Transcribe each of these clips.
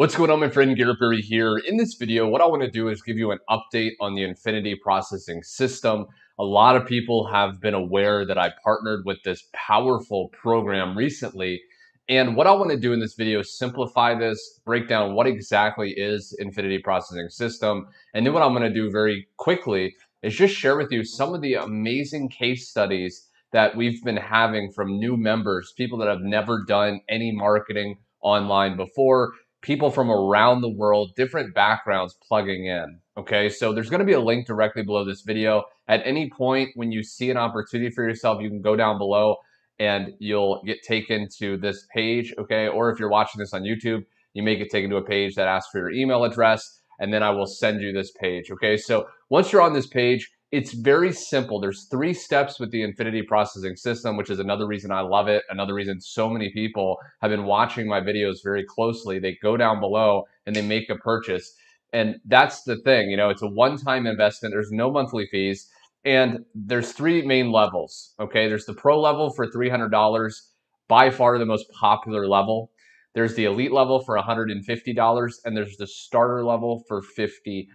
What's going on, my friend Barry here. In this video, what I want to do is give you an update on the Infinity Processing System. A lot of people have been aware that I partnered with this powerful program recently. And what I want to do in this video is simplify this, break down what exactly is Infinity Processing System. And then what I'm going to do very quickly is just share with you some of the amazing case studies that we've been having from new members, people that have never done any marketing online before people from around the world, different backgrounds plugging in. Okay, so there's going to be a link directly below this video. At any point when you see an opportunity for yourself, you can go down below and you'll get taken to this page. Okay, or if you're watching this on YouTube, you may get taken to a page that asks for your email address, and then I will send you this page. Okay, so once you're on this page, it's very simple. There's three steps with the Infinity processing system, which is another reason I love it. Another reason so many people have been watching my videos very closely. They go down below and they make a purchase. And that's the thing, you know, it's a one-time investment. There's no monthly fees. And there's three main levels. Okay. There's the pro level for $300, by far the most popular level. There's the elite level for $150 and there's the starter level for $50.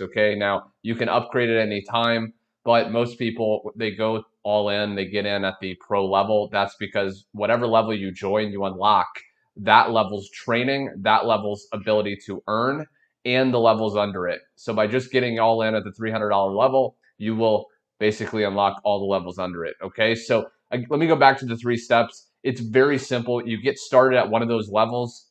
Okay. Now you can upgrade at any time, but most people, they go all in, they get in at the pro level. That's because whatever level you join, you unlock that level's training, that level's ability to earn, and the levels under it. So by just getting all in at the $300 level, you will basically unlock all the levels under it. Okay. So let me go back to the three steps. It's very simple. You get started at one of those levels.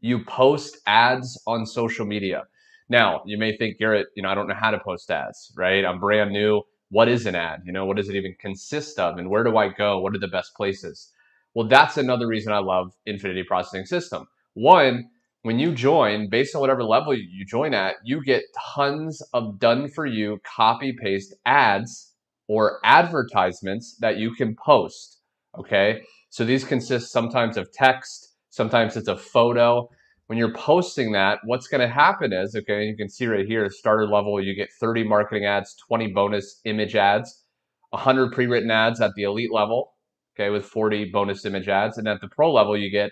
You post ads on social media. Now, you may think, Garrett, you know, I don't know how to post ads, right? I'm brand new. What is an ad? You know, what does it even consist of? And where do I go? What are the best places? Well, that's another reason I love Infinity Processing System. One, when you join, based on whatever level you join at, you get tons of done for you copy paste ads or advertisements that you can post. Okay. So these consist sometimes of text, sometimes it's a photo. When you're posting that, what's going to happen is, okay, you can see right here, starter level, you get 30 marketing ads, 20 bonus image ads, 100 pre-written ads at the elite level, okay, with 40 bonus image ads. And at the pro level, you get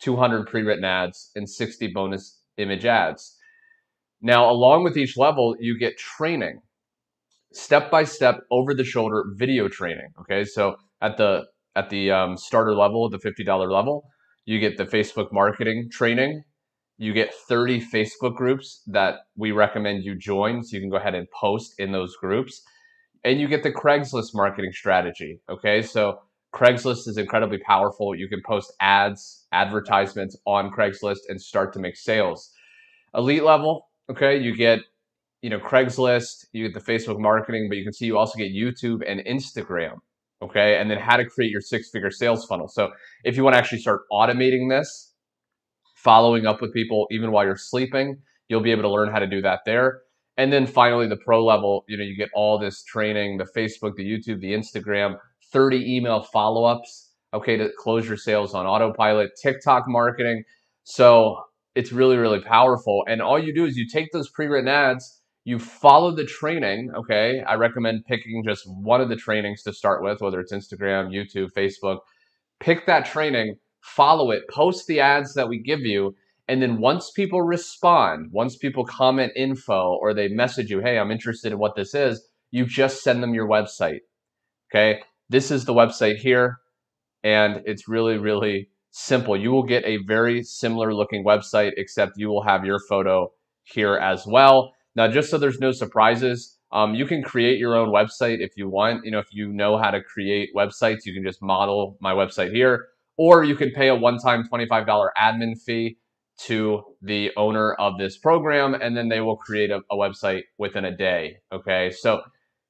200 pre-written ads and 60 bonus image ads. Now, along with each level, you get training, step-by-step, over-the-shoulder video training, okay? So at the at the um, starter level, the $50 level, you get the Facebook marketing training. You get 30 Facebook groups that we recommend you join. So you can go ahead and post in those groups. And you get the Craigslist marketing strategy. Okay. So Craigslist is incredibly powerful. You can post ads, advertisements on Craigslist and start to make sales. Elite level, okay, you get you know Craigslist, you get the Facebook marketing, but you can see you also get YouTube and Instagram okay? And then how to create your six figure sales funnel. So if you want to actually start automating this, following up with people even while you're sleeping, you'll be able to learn how to do that there. And then finally, the pro level, you know, you get all this training, the Facebook, the YouTube, the Instagram, 30 email follow ups, okay, to close your sales on autopilot, TikTok marketing. So it's really, really powerful. And all you do is you take those pre written ads you follow the training, okay? I recommend picking just one of the trainings to start with, whether it's Instagram, YouTube, Facebook. Pick that training, follow it, post the ads that we give you, and then once people respond, once people comment info or they message you, hey, I'm interested in what this is, you just send them your website, okay? This is the website here, and it's really, really simple. You will get a very similar looking website, except you will have your photo here as well. Now, just so there's no surprises, um, you can create your own website if you want. You know, if you know how to create websites, you can just model my website here, or you can pay a one-time $25 admin fee to the owner of this program, and then they will create a, a website within a day. Okay, so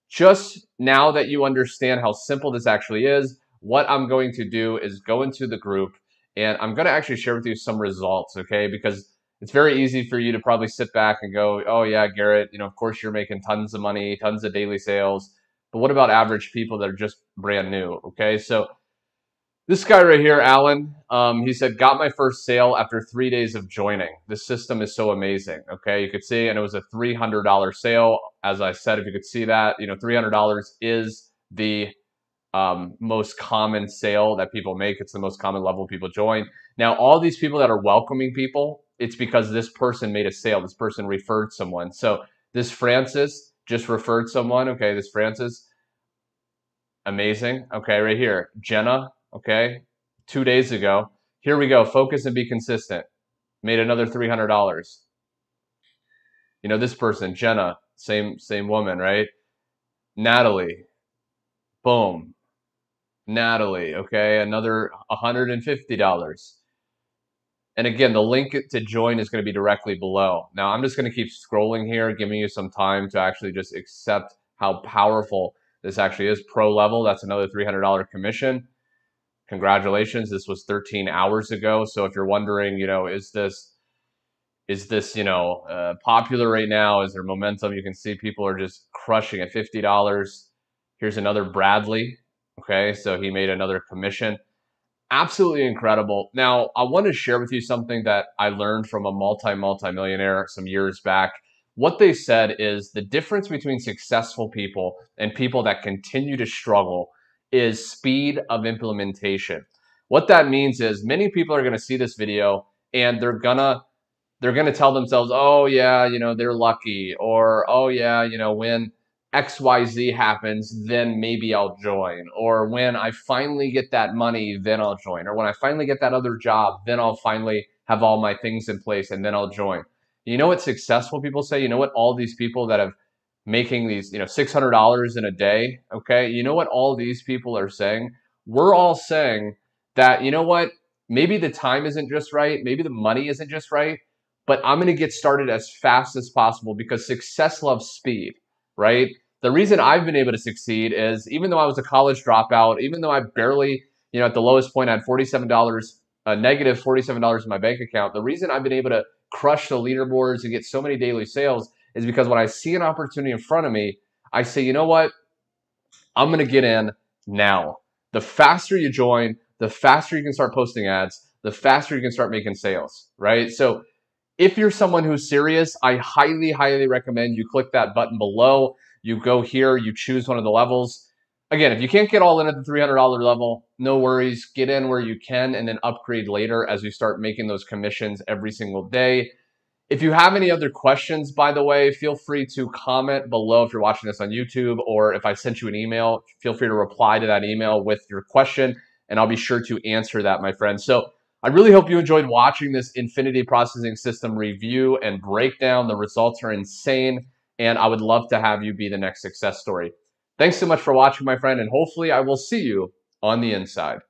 just now that you understand how simple this actually is, what I'm going to do is go into the group and I'm going to actually share with you some results, okay? Because it's very easy for you to probably sit back and go, oh, yeah, Garrett, you know, of course you're making tons of money, tons of daily sales. But what about average people that are just brand new? Okay. So this guy right here, Alan, um, he said, got my first sale after three days of joining. This system is so amazing. Okay. You could see, and it was a $300 sale. As I said, if you could see that, you know, $300 is the um, most common sale that people make. It's the most common level people join. Now, all these people that are welcoming people, it's because this person made a sale. This person referred someone. So this Francis just referred someone. Okay, this Francis, amazing. Okay, right here, Jenna. Okay, two days ago. Here we go. Focus and be consistent. Made another three hundred dollars. You know this person, Jenna, same same woman, right? Natalie, boom. Natalie, okay, another $150. And again, the link to join is going to be directly below. Now, I'm just going to keep scrolling here, giving you some time to actually just accept how powerful this actually is. Pro level, that's another $300 commission. Congratulations, this was 13 hours ago. So if you're wondering, you know, is this is this you know uh, popular right now? Is there momentum? You can see people are just crushing at $50. Here's another Bradley. Okay, so he made another commission absolutely incredible. Now, I want to share with you something that I learned from a multi multi millionaire some years back. What they said is the difference between successful people and people that continue to struggle is speed of implementation. What that means is many people are going to see this video and they're gonna they're gonna tell themselves, "Oh yeah, you know, they're lucky," or "Oh yeah, you know, when XYZ happens, then maybe I'll join. Or when I finally get that money, then I'll join. Or when I finally get that other job, then I'll finally have all my things in place and then I'll join. You know what successful people say? You know what all these people that have making these, you know, $600 in a day, okay? You know what all these people are saying? We're all saying that, you know what? Maybe the time isn't just right, maybe the money isn't just right, but I'm going to get started as fast as possible because success loves speed right? The reason I've been able to succeed is even though I was a college dropout, even though I barely, you know, at the lowest point I had $47, a uh, negative $47 in my bank account, the reason I've been able to crush the leaderboards and get so many daily sales is because when I see an opportunity in front of me, I say, you know what? I'm going to get in now. The faster you join, the faster you can start posting ads, the faster you can start making sales, right? So if you're someone who's serious, I highly, highly recommend you click that button below. You go here, you choose one of the levels. Again, if you can't get all in at the $300 level, no worries. Get in where you can and then upgrade later as you start making those commissions every single day. If you have any other questions, by the way, feel free to comment below if you're watching this on YouTube or if I sent you an email, feel free to reply to that email with your question and I'll be sure to answer that, my friend. So I really hope you enjoyed watching this Infinity Processing System review and breakdown. The results are insane, and I would love to have you be the next success story. Thanks so much for watching, my friend, and hopefully I will see you on the inside.